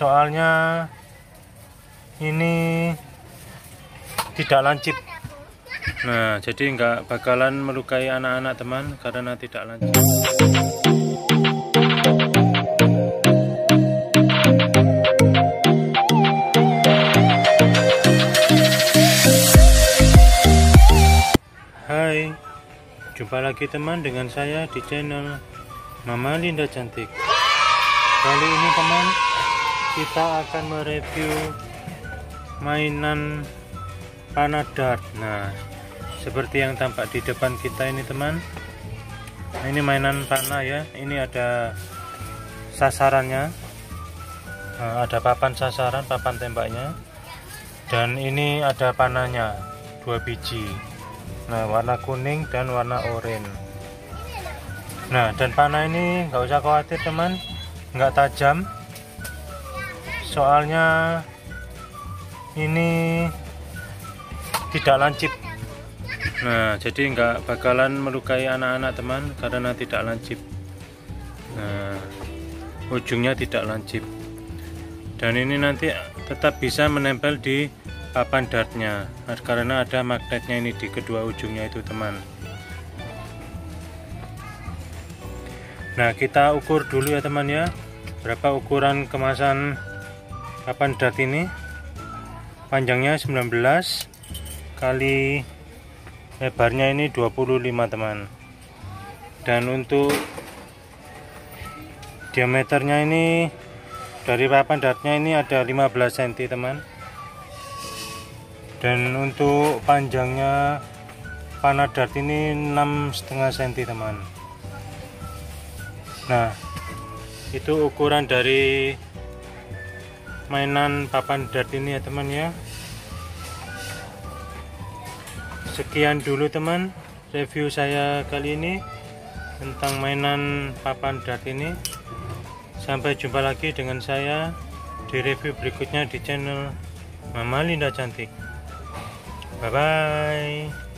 soalnya ini tidak lancip nah jadi nggak bakalan melukai anak-anak teman karena tidak lancip Hai jumpa lagi teman dengan saya di channel Mama Linda Cantik. Kali ini teman kita akan mereview mainan panah dart nah seperti yang tampak di depan kita ini teman. Nah, ini mainan panah ya. Ini ada sasarannya. Nah, ada papan sasaran papan tembaknya. Dan ini ada panahnya dua biji. Nah warna kuning dan warna oranye. Nah dan panah ini nggak usah khawatir teman. Nggak tajam soalnya ini tidak lancip. Nah jadi nggak bakalan melukai anak-anak teman karena tidak lancip. Nah ujungnya tidak lancip. Dan ini nanti tetap bisa menempel di papan dartnya karena ada magnetnya ini di kedua ujungnya itu teman. Nah kita ukur dulu ya teman ya berapa ukuran kemasan papan dat ini? Panjangnya 19 kali lebarnya ini 25 teman. Dan untuk diameternya ini dari papan datnya ini ada 15 cm teman. Dan untuk panjangnya panah dart ini 6,5 cm teman. Nah itu ukuran dari mainan papan dart ini ya teman ya. Sekian dulu teman review saya kali ini tentang mainan papan dart ini. Sampai jumpa lagi dengan saya di review berikutnya di channel Mama Linda Cantik. Bye bye